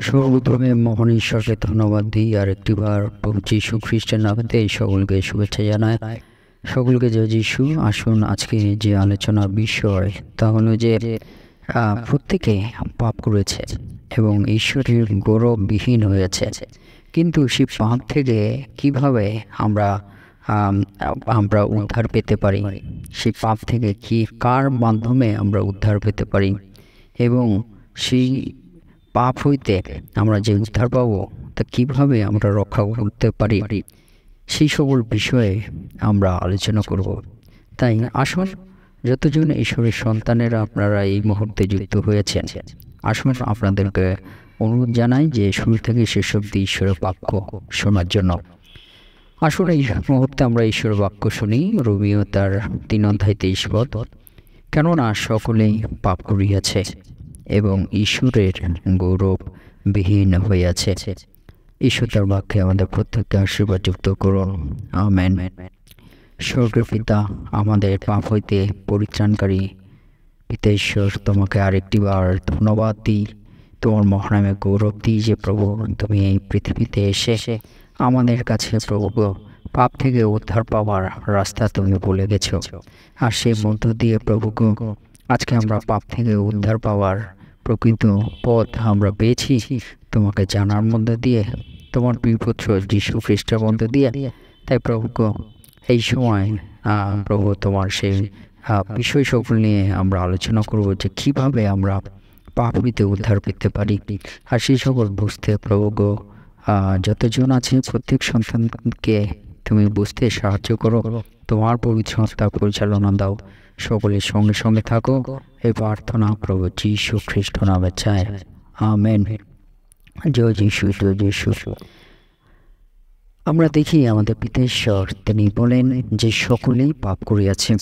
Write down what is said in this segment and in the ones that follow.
সর্বপ্রথমে মহান ঈশ্বরকে ধন্যবাদ দিই, আর একটিবার প্রভু যীশু খ্রিস্টের নামেতে সকলকে শুভেচ্ছা জানায় সকলকে যে যিশু। আসুন আজকে যে আলোচনার বিষয়, তা হলো যে প্রত্যেকে পাপ করেছে এবং ঈশ্বরের গৌরববিহীন হয়েছে। কিন্তু সেই পাপ থেকে কীভাবে আমরা আমরা উদ্ধার পেতে পারি? সেই পাপ থেকে কি, কার মাধ্যমে আমরা উদ্ধার পেতে পারি? এবং সেই পাপ হইতে আমরা যে উদ্ধার পাবো, তা কীভাবে আমরা রক্ষা করতে পারি? সেই সকল বিষয়ে আমরা আলোচনা করব। তাই আসুন, যতজন ঈশ্বরের সন্তানেরা আপনারা এই মুহূর্তে যুক্ত হয়েছেন, আসুন আপনাদেরকে অনুরোধ জানাই যে শুরু থেকে শেষ অব্দি ঈশ্বরের বাক্য শোনার জন্য। আসুন এই মুহূর্তে আমরা ঈশ্বরের বাক্য শুনি রবিও তার তিন অধ্যায় তেইশ পদ। কেননা সকলেই পাপ করিয়াছে। এবং ঈশ্বরের গৌরব বিহীন হইয়াছে। ঈশ্বর তার বাক্যে আমাদের প্রত্যেককে আশীর্বাদ যুক্ত করুন। আমেন। স্বর্গের পিতা আমাদের পাপ হইতে পরিত্রাণকারী। পিতা ঈশ্বর তোমাকে আরেকটি বার ধন্যবাদ দিই। তোমার মহানামে গৌরব দিই যে প্রভু তুমি এই পৃথিবীতে এসে আমাদের কাছে প্রভু পাপ থেকে উদ্ধার পাওয়ার রাস্তা তুমি বলে গেছো। আর সেই মধ্য দিয়ে প্রভু গো, আজকে আমরা পাপ থেকে উদ্ধার পাওয়ার প্রকৃত পথ আমরা পেয়েছি। তোমাকে জানার মধ্যে দিয়ে তোমার বিপুত্র যীশু খ্রিস্টের মধ্যে দিয়ে। তাই প্রভু এই সময় প্রভু তোমার সেই বিষয় সকল নিয়ে আমরা আলোচনা করব যে কীভাবে আমরা পাপ হইতে উদ্ধার পেতে পারি। আর সেই সকল বুঝতে প্রভু যতজন আছে প্রত্যেক সন্তানকে তুমি বুঝতে সাহায্য করো। তোমার পরিচ্ছন্নতা পরিচালনা দাও। সকলের সঙ্গে সঙ্গে থাকো। এই প্রার্থনা প্রভু যীশু খ্রিস্ট নামে চায় আমেন। জয় যিশু জয় যিশু। আমরা দেখি আমাদের পিতেশ্বর, তিনি বলেন যে সকলেই পাপ করিয়াছে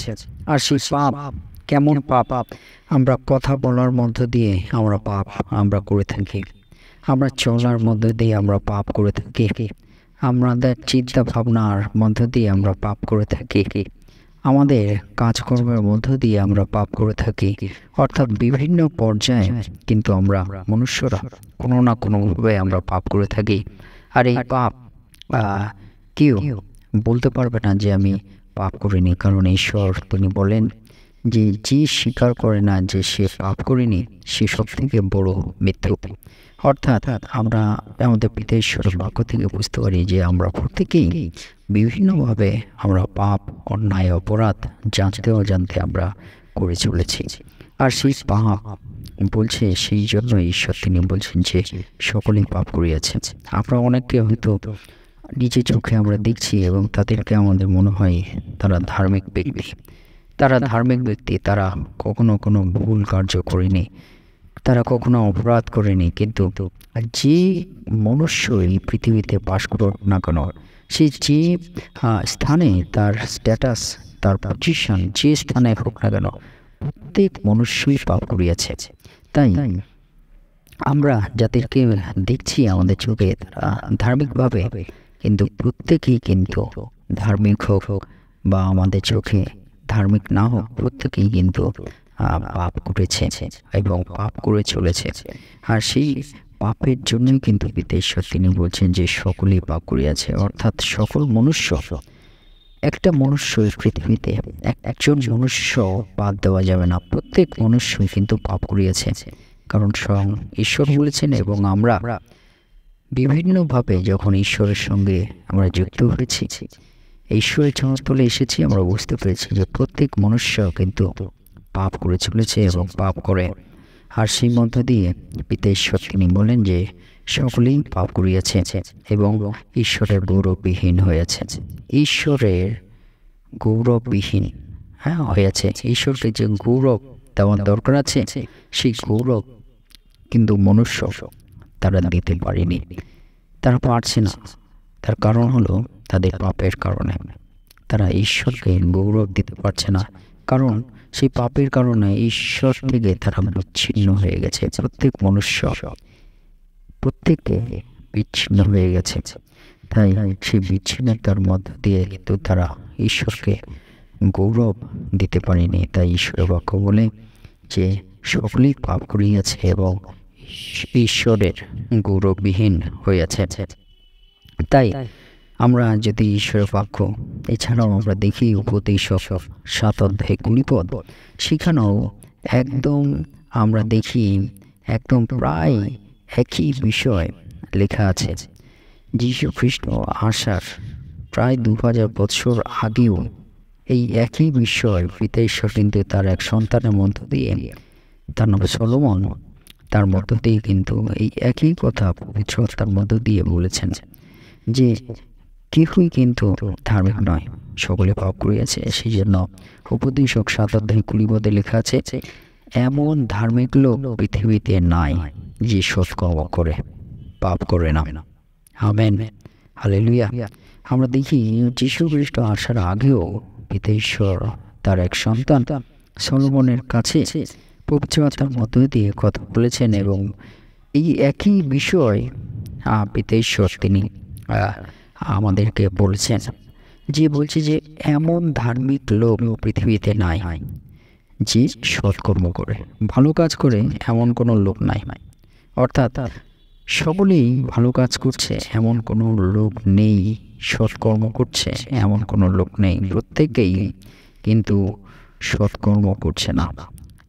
আর সেই পাপ কেমন পাপ? আমরা কথা বলার মধ্য দিয়ে আমরা পাপ আমরা করে থাকি। আমরা চলার মধ্য দিয়ে আমরা পাপ করে থাকি। আমাদের চিন্তা ভাবনার মধ্য দিয়ে আমরা পাপ করে থাকি। আমাদের কাজকর্মের মধ্য দিয়ে আমরা পাপ করে থাকি। অর্থাৎ বিভিন্ন পর্যায়ে কিন্তু আমরা মনুষ্যরা কোনো না কোনোভাবে আমরা পাপ করে থাকি। আর এই পাপ কেউ বলতে পারবে না যে আমি পাপ করিনি। কারণ ঈশ্বর তিনি বলেন যে যে স্বীকার করে না যে সে পাপ করেনি, সে সব থেকে বড় মিথ্যু। অর্থাৎ আমরা আমাদের পিতা ঈশ্বরের বাক্য থেকে বুঝতে পারি যে আমরা প্রত্যেকেই বিভিন্নভাবে আমরা পাপ, অন্যায়, অপরাধ, জানতে অজান্তে আমরা করে চলেছি। আর সেই পাপ বলছে, সেই জন্য ঈশ্বর তিনি বলছেন যে সকলেই পাপ করিয়াছে। আমরা অনেককে হয়তো নিজের চোখে আমরা দেখছি এবং তাদেরকে আমাদের মনে হয় তারা ধার্মিক ব্যক্তি। তারা ধার্মিক ব্যক্তি, তারা কখনো কোনো ভুল কার্য করেনি। তারা কখনো অপরাধ করেনি, কিন্তু যে মনুষ্য এই পৃথিবীতে বাস করুক না কেন, সে যে স্থানে তার স্ট্যাটাস তার পজিশন যে স্থানে হোক না কেন, প্রত্যেক মনুষ্যই পাপ করিয়াছে। তাই আমরা যাদেরকে দেখছি আমাদের চোখে, তারা ধার্মিকভাবে, কিন্তু প্রত্যেকেই কিন্তু ধার্মিক হোক হোক বা আমাদের চোখে ধার্মিক না হোক, প্রত্যেকেই কিন্তু পাপ করেছে এবং পাপ করে চলেছে। আর সেই পাপের জন্যই কিন্তু বিদেশ্বর তিনি বলছেন যে সকলেই পাপ করিয়াছে, অর্থাৎ সকল মনুষ্য, একটা মনুষ্য পৃথিবীতে এক- একজন মনুষ্য বাদ দেওয়া যাবে না। প্রত্যেক মনুষ্যই কিন্তু পাপ করিয়াছে। কারণ স্বয়ং ঈশ্বর বলেছেন এবং আমরা বিভিন্নভাবে যখন ঈশ্বরের সঙ্গে আমরা যুক্ত হয়েছি, ঈশ্বরের জনস্থলে এসেছি, আমরা বুঝতে পেরেছি যে প্রত্যেক মনুষ্য কিন্তু পাপ করে চলেছে এবং পাপ করে। আর সেই মধ্য দিয়ে পিতা ঈশ্বর তিনি বলেন যে, সকলেই পাপ করিয়াছে এবং ঈশ্বরের গৌরববিহীন হয়েছে ঈশ্বরের গৌরববিহীন হ্যাঁ হয়েছে ঈশ্বরকে যে গৌরব দেওয়ার দরকার আছে, সেই গৌরব কিন্তু মনুষ্য তারা দিতে পারেনি। তারা পারছে না। তার কারণ হলো তাদের পাপের কারণে। তারা ঈশ্বরকে গৌরব দিতে পারছে না। কারণ সেই পাপের কারণে ঈশ্বর থেকে তারা বিচ্ছিন্ন হয়ে গেছে। প্রত্যেক মনুষ্য প্রত্যেকে বিচ্ছিন্ন হয়ে গেছে। তাই সেই বিচ্ছিন্নতার মধ্য দিয়ে কিন্তু তারা ঈশ্বরকে গৌরব দিতে পারেনি। তাই ঈশ্বরের বাক্য বলে যে সকলেই পাপ করিয়াছে এবং ঈশ্বরের গৌরববিহীন হয়েছে তাই আমরা যদি ঈশ্বরের বাক্য, এছাড়াও আমরা দেখি উপদেশ সাত অধ্যায় কুড়িপদ সেখানেও একদম আমরা দেখি, একদম প্রায় একই বিষয় লেখা আছে। যীশু খ্রিস্ট আসার প্রায় দু হাজার বছর আগেও এই একই বিষয় পিতা ঈশ্বর কিন্তু তার এক সন্তানের মধ্য দিয়ে, তার নাম সলোমন, তার মধ্য দিয়ে কিন্তু এই একই কথা পবিত্র তার মধ্য দিয়ে বলেছেন যে কেউই কিন্তু ধার্মিক নয়। সকলে পাপ করিয়াছে সেই জন্য উপদেশক সাত অধ্যায় কুড়িপদে লেখা আছে এমন ধার্মিক লোক পৃথিবীতে নাই যে সৎকর্ম করে পাপ করে না। আমেন। হালেলুয়া। আমরা দেখি যীশু খ্রিস্ট আসার আগেও পিতেশ্বর তার এক সন্তান সলমনের কাছে পবিত্রতার মধ্য দিয়ে কথা বলেছেন এবং এই একই বিষয় পিতেশ্বর তিনি আমাদেরকে বলছেন, যে বলছে যে এমন ধার্মিক লোক পৃথিবীতে নাই। হয় যে সৎকর্ম করে, ভালো কাজ করে এমন কোনো লোক নাই। হয় অর্থাৎ সকলেই ভালো কাজ করছে, এমন কোনো লোক নেই, সৎকর্ম করছে, এমন কোনো লোক নেই। প্রত্যেকেই কিন্তু সৎকর্ম করছে না।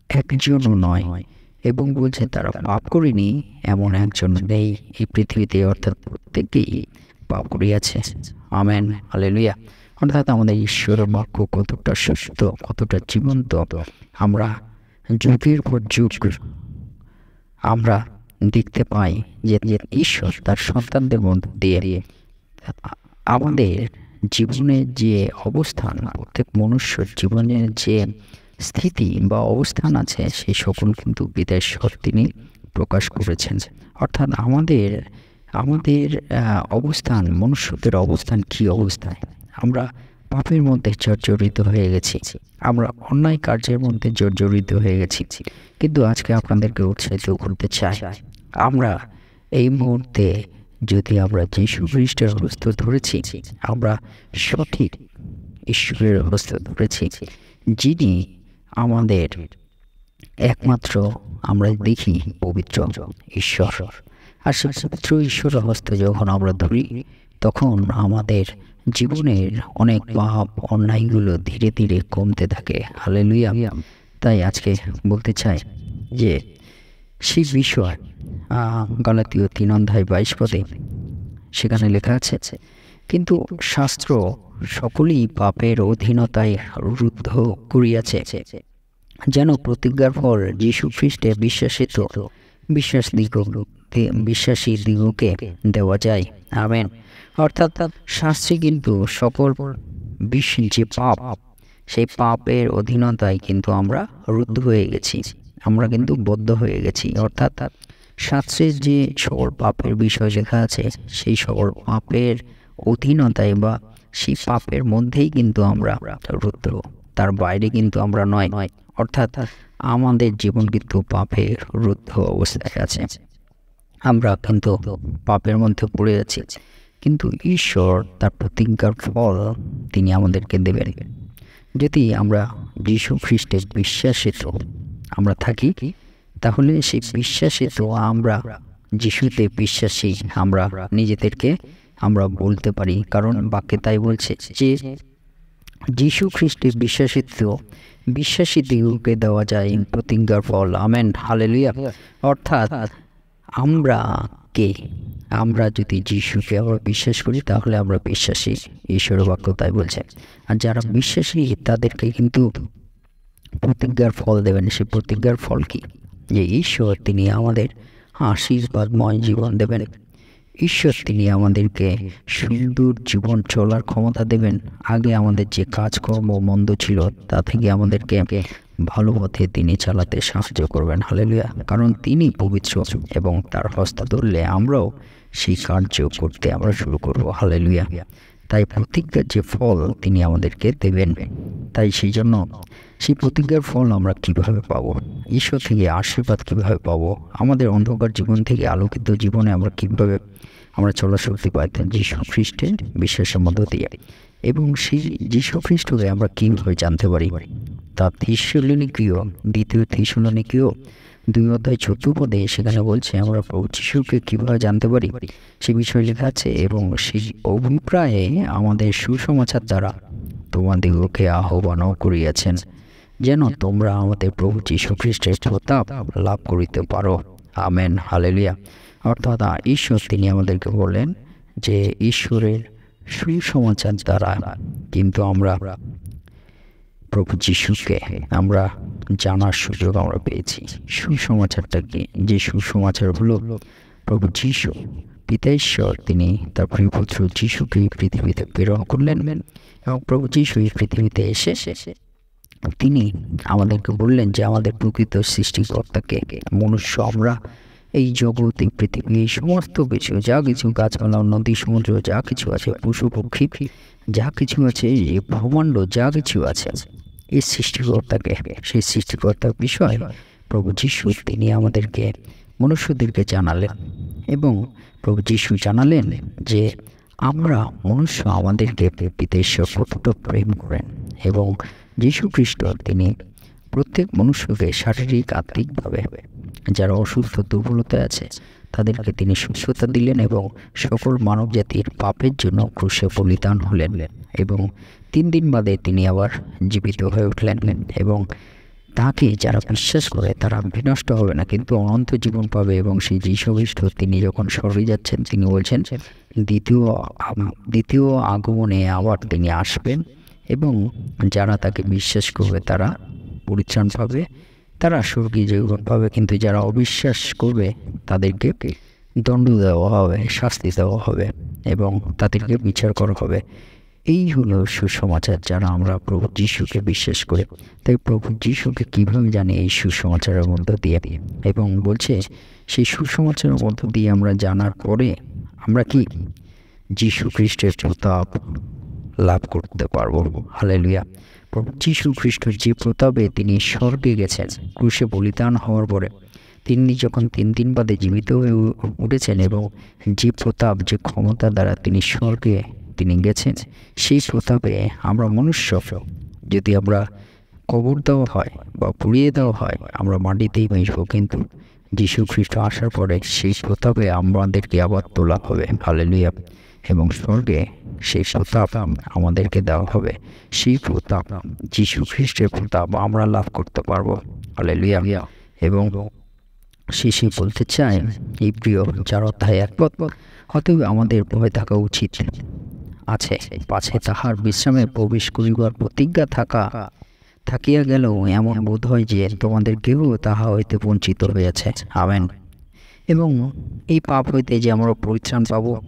একজনও নয়, এবং বলছে তারা পাপ করেনি, এমন একজন নেই এই পৃথিবীতে। অর্থাৎ প্রত্যেকেই পাপ করিয়াছে। আমেন। হালেলুয়া। অর্থাৎ আমাদের ঈশ্বরের বাক্য কতটা সুস্থ, কতটা জীবন্ত, আমরা যুগের পর যুগ আমরা দেখতে পাই যে ঈশ্বর তার সন্তানদের মধ্য দিয়ে আমাদের জীবনের যে অবস্থান, প্রত্যেক মনুষ্যর জীবনের যে স্থিতি বা অবস্থান আছে সেই সকল কিন্তু বিদেশ্বর তিনি প্রকাশ করেছেন। অর্থাৎ আমাদের আমাদের অবস্থান, মনুষ্যদের অবস্থান কী অবস্থায়? আমরা পাপের মধ্যে জর্জরিত হয়ে গেছি। আমরা অন্যায় কার্যের মধ্যে জর্জরিত হয়ে গেছি। কিন্তু আজকে আপনাদেরকে উৎসাহিত করতে চাই, আমরা এই মুহূর্তে যদি আমরা যীশু খ্রিস্টের হস্ত ধরেছি, আমরা সঠিক ঈশ্বরের হস্ত ধরেছি, যিনি আমাদের একমাত্র, আমরা দেখি পবিত্র ঈশ্বর। আর সে পবিত্র ঈশ্বর হস্ত যখন আমরা ধরি, তখন আমাদের জীবনের অনেক পাপ, অন্যায়গুলো ধীরে ধীরে কমতে থাকে। হালে লুইয়া তাই আজকে বলতে চাই যে, সেই বিষয় গালাতীয় তিন অধ্যায় বাইশ পদে সেখানে লেখা আছে, কিন্তু শাস্ত্র সকলেই পাপের অধীনতায় রুদ্ধ করিয়াছে, যেন প্রতিজ্ঞার পর যীশু খ্রিস্টে বিশ্বাসিত বিশ্বাস দিগ বিশ্বাসী দিগকে দেওয়া যায়। আমেন। অর্থাৎ শাস্ত্রে কিন্তু সকল বিশ্ব যে পাপ, সেই পাপের অধীনতায় কিন্তু আমরা রুদ্ধ হয়ে গেছি। আমরা কিন্তু বদ্ধ হয়ে গেছি। অর্থাৎ শাস্ত্রের যে সকল পাপের বিষয় লেখা আছে, সেই সকল পাপের অধীনতায় বা সেই পাপের মধ্যেই কিন্তু আমরা রুদ্ধ। তার বাইরে কিন্তু আমরা নয় নয়। অর্থাৎ আমাদের জীবন কিন্তু পাপের রুদ্ধ অবস্থায় আছে। আমরা কিন্তু পাপের মধ্যে পড়ে আছি। কিন্তু ঈশ্বর তার প্রতিজ্ঞার ফল তিনি আমাদেরকে দেবেন। যদি আমরা যীশু খ্রিস্টের বিশ্বাসিত আমরা থাকি, তাহলে সেই বিশ্বাসিত আমরা যিশুতে বিশ্বাসী আমরা নিজেদেরকে আমরা বলতে পারি। কারণ বাক্যে তাই বলছে যে যীশু খ্রিস্টের বিশ্বাসিত, বিশ্বাসী দিগুকে দেওয়া যায় প্রতিজ্ঞার ফল। Amen, hallelujah. অর্থাৎ আমরা কে? আমরা যদি যিশুকে আমরা বিশ্বাস করি, তাহলে আমরা বিশ্বাসী। ঈশ্বর বাক্য তাই বলছে। আর যারা বিশ্বাসী, তাদেরকে কিন্তু প্রতিজ্ঞার ফল দেবেন। সেই প্রতিজ্ঞার ফল কি? যে ঈশ্বর তিনি আমাদের আশীর্বাদময় জীবন দেবেন। ঈশ্বর তিনি আমাদেরকে সুন্দর জীবন চলার ক্ষমতা দেবেন। আগে আমাদের যে কাজকর্ম মন্দ ছিল, তা থেকে আমাদেরকে ভালো পথে তিনি চালাতে সাহায্য করবেন। হালেলুয়া। কারণ তিনি পবিত্র এবং তার হস্ত ধরলে আমরাও সেই কার্য করতে আমরা শুরু করব। হালেলুয়া। তাই প্রতিজ্ঞার যে ফল তিনি আমাদেরকে দেবেন, তাই সেই জন্য সেই প্রতিজ্ঞার ফল আমরা কীভাবে পাব? ঈশ্বর থেকে আশীর্বাদ কীভাবে পাবো? আমাদের অন্ধকার জীবন থেকে আলোকিত জীবনে আমরা কীভাবে আমরা চলার শক্তি পাইতাম যীশু খ্রিস্টের বিশ্বাসের মধ্য দিয়ে। এবং সেই যীশু খ্রিস্টকে আমরা কীভাবে জানতে পারি? তা থিসলনিকীয় দ্বিতীয় থিসলনিকীয় দুই অধ্যায় চোদ্দ পদে সেখানে বলছে, আমরা প্রভু যিশুকে কীভাবে জানতে পারি? সে বিষয়ে লেখা আছে, এবং সেই অভিপ্রায়ে আমাদের সুসমাচার দ্বারা তোমাদিগকে আহ্বানও করিয়াছেন, যেন তোমরা আমাদের প্রভু যীশু খ্রিস্টের প্রতাপ লাভ করিতে পারো। Amen, hallelujah. অর্থাৎ ঈশ্বর, তিনি আমাদেরকে বললেন যে, ঈশ্বরের সুসমাচার দ্বারা কিন্তু আমরা প্রভু যিশুকে আমরা জানার সুযোগ আমরা পেয়েছি। সুসমাচারটা কি যে সুসমাচার হলো প্রভু যিশু পিতাশ্বর তিনি তার প্রিয়পুত্র যিশুকে পৃথিবীতে প্রেরণ করলেন মেন এবং প্রভু যিশু এই পৃথিবীতে এসে তিনি আমাদেরকে বললেন যে আমাদের প্রকৃত সৃষ্টিকর্তাকে, মনুষ্য আমরা এই এই পৃথিবী, এই সমস্ত কিছু, যা কিছু গাছপালা, নদী, সমুদ্র, যা কিছু আছে, পশু, পক্ষী, যা কিছু আছে, এই ব্রহ্মাণ্ড যা কিছু আছে এই সৃষ্টিকর্তাকে, সেই সৃষ্টিকর্তার বিষয় প্রভু যিশু, তিনি আমাদেরকে, মনুষ্যদেরকে জানালেন এবং প্রভু যিশু জানালেন যে আমরা মনুষ্য আমাদেরকে পিতেশ্বর কতটা প্রেম করেন এবং যিশু খ্রিস্ট তিনি প্রত্যেক মনুষ্যকে শারীরিক, আত্মিকভাবে যারা অসুস্থ দুর্বলতায় আছে, তাদেরকে তিনি সুস্থতা দিলেন এবং সকল মানব জাতির পাপের জন্য ক্রুশে বলিদান হলেন এবং তিন দিন বাদে তিনি আবার জীবিত হয়ে উঠলেন এবং তাকে যারা বিশ্বাস করে তারা বিনষ্ট হবে না, কিন্তু অনন্ত জীবন পাবে এবং সেই যীশু খ্রিস্ট তিনি যখন সরে যাচ্ছেন, তিনি বলছেন, দ্বিতীয় দ্বিতীয় আগমনে আবার তিনি আসবেন এবং যারা তাকে বিশ্বাস করবে তারা পরিত্রাণ পাবে তারা স্বর্গীয় জীবন পাবে, কিন্তু যারা অবিশ্বাস করবে, তাদেরকে দণ্ড দেওয়া হবে, শাস্তি দেওয়া হবে এবং তাদেরকে বিচার করা হবে। এই হলো সুসমাচার যারা আমরা প্রভু যিশুকে বিশ্বাস করি। তাই প্রভু যিশুকে কীভাবে জানি এই সুসমাচারের মধ্য দিয়ে? এবং বলছে, সেই সুসমাচারের মধ্য দিয়ে আমরা জানার পরে আমরা কি? যিশু খ্রিস্টের প্রতাপ। লাভ করতে পারব। হালেলুয়া। প্রভু যীশু খ্রিস্ট যে প্রতাপে তিনি স্বর্গে গেছেন, ক্রুশে বলিদান হওয়ার পরে তিনি যখন তিন দিন বাদে জীবিত হয়ে উঠেছেন এবং যে প্রতাপ, যে ক্ষমতা দ্বারা তিনি স্বর্গে তিনি গেছেন, সেই প্রতাপে আমরা মনুষ্য। যদি আমরা কবর দেওয়া হয় বা পুড়িয়ে দেওয়া হয়, আমরা মাটিতেই মিশব কিন্তু যীশু খ্রিস্ট আসার পরে সেই প্রতাপে আমাদেরকে আবার তোলা হবে। হালেলুয়া। এবং স্বর্গে সেই প্রতাপ আমাদেরকে দেওয়া হবে। সেই প্রতাপ, যীশু খ্রিস্টের প্রতাপ আমরা লাভ করতে পারব। হালেলুয়া। এবং শেষে বলতে চাই এই প্রিয় চার অধ্যায় এক পথ অতএব আমাদের ভয় থাকা উচিত আছে। পাছে তাহার বিশ্রামে প্রবেশ করিবার প্রতিজ্ঞা থাকা, থাকিয়া গেলেও এমন বোধ হয় যে তোমাদের কেউ তাহা হইতে বঞ্চিত হইয়াছে। আমেন। এবং এই পাপ হইতে যে আমরা পরিত্রাণ পাব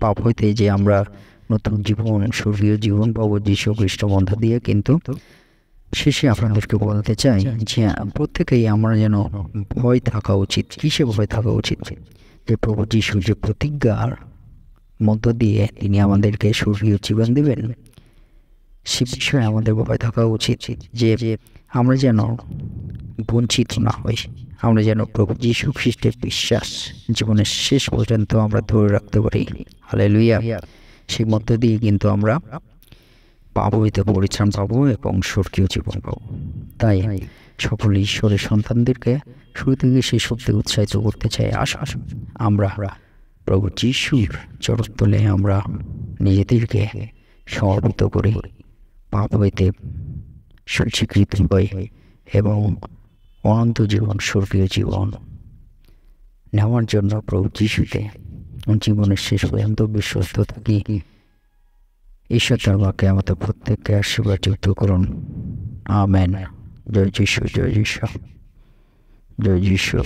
পাপ হইতে যে আমরা নতুন জীবন, স্বর্গীয় জীবন পাবো, যীশু খ্রিস্ট মধ্য দিয়ে। কিন্তু শেষে আপনাদেরকে বলতে চাই যে, প্রত্যেকেই আমরা যেন ভয় থাকা উচিত। কিসে ভয় থাকা উচিত? যে প্রভু যিশু যে প্রতিজ্ঞার মধ্য দিয়ে তিনি আমাদেরকে স্বর্গীয় জীবন দেবেন, সে বিষয়ে আমাদের ভয় থাকা উচিত। যে আমরা যেন বঞ্চিত না হই। আমরা যেন প্রভু যীশু খ্রিস্টের বিশ্বাস জীবনের শেষ পর্যন্ত আমরা ধরে রাখতে পারি। হালে লুইয়া সেই মধ্য দিয়ে কিন্তু আমরা পাবো এতে পরিশ্রম পাবো এবং স্বর্গীয় জীবন পাবো। তাই সকল ঈশ্বরের সন্তানদেরকে শুরু থেকে সেই শব্দে উৎসাহিত করতে চাই। আশা আমরা প্রভু যিশুর চরতলে আমরা নিজেদেরকে সমর্পিত করি। পাপ হইতে স্বীকৃত হই এবং অনন্ত জীবন, স্বর্গীয় জীবন নেওয়ার জন্য প্রভু যিশুতে জীবনের শেষ পর্যন্ত বিশ্বস্ত থাকি। ঈশ্বর তার বাক্যে আমাদের প্রত্যেককে আশীর্বাদ যুক্ত করুন। আমেন। জয় যিশু জয় যিশু। জয় যিশু।